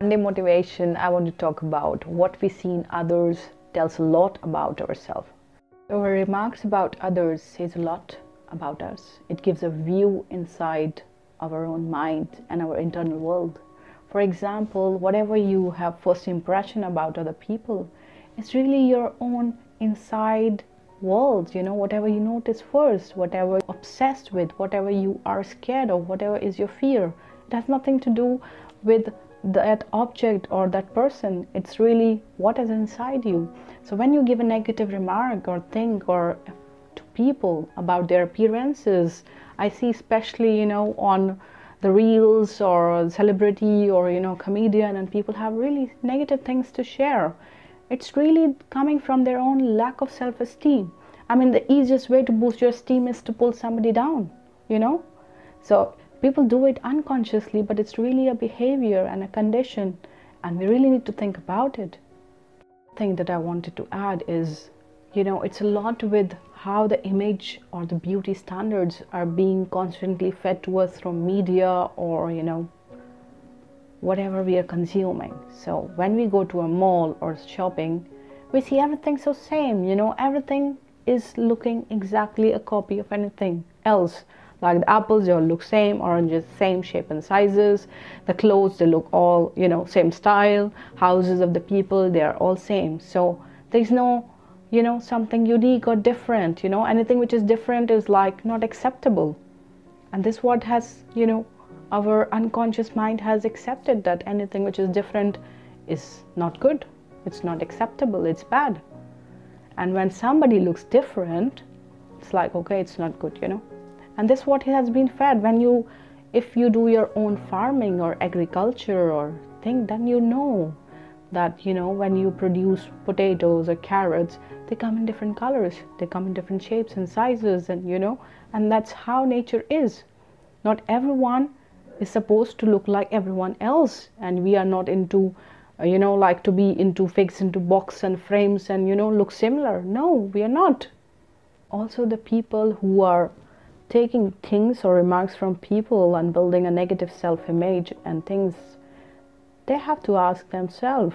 Monday motivation, I want to talk about what we see in others tells a lot about ourselves. Our remarks about others says a lot about us. It gives a view inside of our own mind and our internal world. For example, whatever you have first impression about other people, it's really your own inside world, you know, whatever you notice first, whatever you're obsessed with, whatever you are scared of, whatever is your fear. It has nothing to do with that object or that person. It's really what is inside you. So when you give a negative remark or think or to people about their appearances, I see especially, you know, on the reels or celebrity or you know comedian and people have really negative things to share it's really coming from their own lack of self-esteem i mean the easiest way to boost your esteem is to pull somebody down you know so people do it unconsciously but it's really a behavior and a condition and we really need to think about it. Thing that i wanted to add is you know it's a lot with how the image or the beauty standards are being constantly fed to us from media or you know whatever we are consuming. So when we go to a mall or shopping we see everything so same you know everything is looking exactly a copy of anything else like the apples they all look same oranges same shape and sizes. The clothes they look all you know same style. Houses of the people they are all same. So there's no you know something unique or different you know? Anything which is different is like not acceptable. And this what has you know our unconscious mind has accepted that anything which is different is not good. It's not acceptable. It's bad. And when somebody looks different it's like okay it's not good you know and this what he has been fed when you if you do your own farming or agriculture or thing then you know that you know when you produce potatoes or carrots they come in different colors they come in different shapes and sizes and you know and that's how nature is. Not everyone is supposed to look like everyone else and we are not into you know like to be into fixed into box and frames and you know look similar. No we are not. Also the people who are taking things or remarks from people and building a negative self-image and things they have to ask themselves,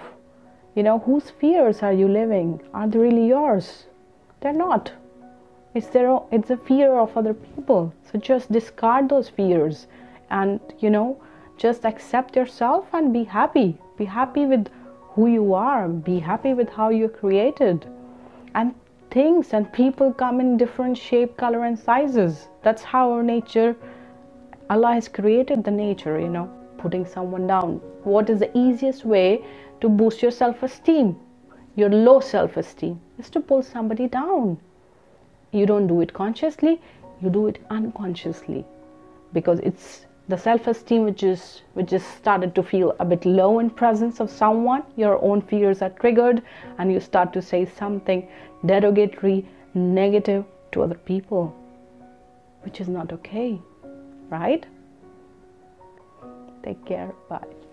you know, whose fears are you living? Are they really yours? They're not. It's their it's a fear of other people. So just discard those fears and you know, just accept yourself and be happy. Be happy with who you are. Be happy with how you're created. And things and people come in different shape, color, and sizes. That's how our nature Allah has created the nature, you know putting someone down. What is the easiest way to boost your self esteem? Your low self esteem is to pull somebody down. You don't do it consciously, you do it unconsciously because it's the self-esteem which is which is started to feel a bit low in presence of someone your own fears are triggered and you start to say something derogatory negative to other people which is not okay right Take care. Bye.